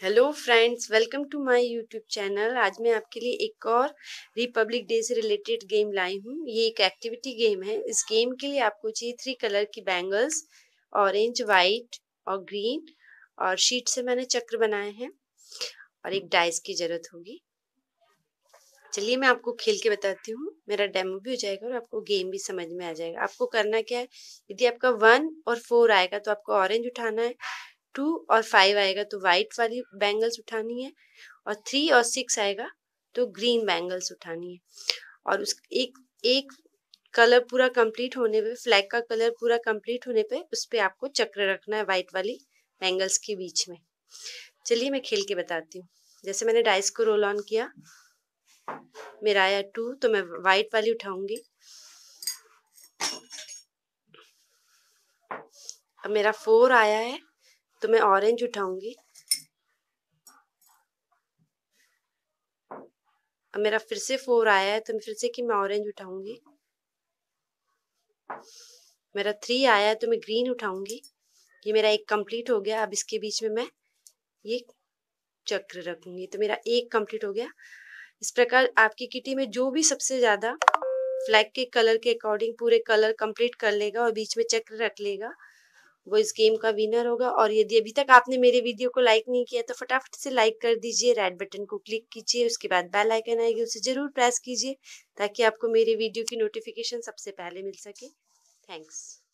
Hello friends welcome to my YouTube channel आज मैं आपके लिए एक और रिपब्लिक डे से रिलेटेड गेम लाई हूँ। ये एक एक्टिविटी गेम है। इस गेम के लिए आपको चाहिए थ्री कलर की बैंगल्स ऑरेंज वाइट और ग्रीन और शीट से मैंने चक्र बनाए हैं और एक डाइस की ज़रूरत होगी। चलिए मैं आपको खेल के बताती हूँ। मेरा डेमो भी हो जाएगा और आपको गेम भी समझ में आ जाएगा। आपको करना क्या है? यदि आपका वन और फोर आएगा तो आपको ऑरेंज उठाना है। टू और फाइव आएगा तो वाइट वाली बैंगल्स उठानी है और थ्री और सिक्स आएगा तो ग्रीन बैंगल्स उठानी है। और उस एक एक कलर पूरा कंप्लीट होने पे फ्लैग का कलर पूरा कंप्लीट होने पे, उस पर आपको चक्र रखना है वाइट वाली बैंगल्स के बीच में। चलिए मैं खेल के बताती हूँ। जैसे मैंने डाइस को रोल ऑन किया, मेरा आया टू तो मैं वाइट वाली उठाऊँगी। अब मेरा फोर आया है तो मैं ऑरेंज उठाऊँगी। अब मेरा फिर से फोर आया है तो मैं फिर से कि मैं ऑरेंज उठाऊँगी। मेरा थ्री आया है तो मैं ग्रीन उठाऊँगी। ये मेरा एक कंप्लीट हो गया, अब इसके बीच में मैं ये चक्र रखूँगी। तो मेरा एक कंप्लीट हो गया। इस प्रकार आपकी किटी में जो भी सबसे ज़्यादा फ्लैग के कलर के अकॉर्डिंग पूरे कलर कंप्लीट कर लेगा और बीच में चक्र रख लेगा। वो इस गेम का विनर होगा और यदि अभी तक आपने मेरे वीडियो को लाइक नहीं किया तो फटाफट से लाइक कर दीजिए रेड बटन को क्लिक कीजिए, उसके बाद बेल आइकन आएगी, उसे ज़रूर प्रेस कीजिए, ताकि आपको मेरे वीडियो की नोटिफिकेशन सबसे पहले मिल सके। थैंक्स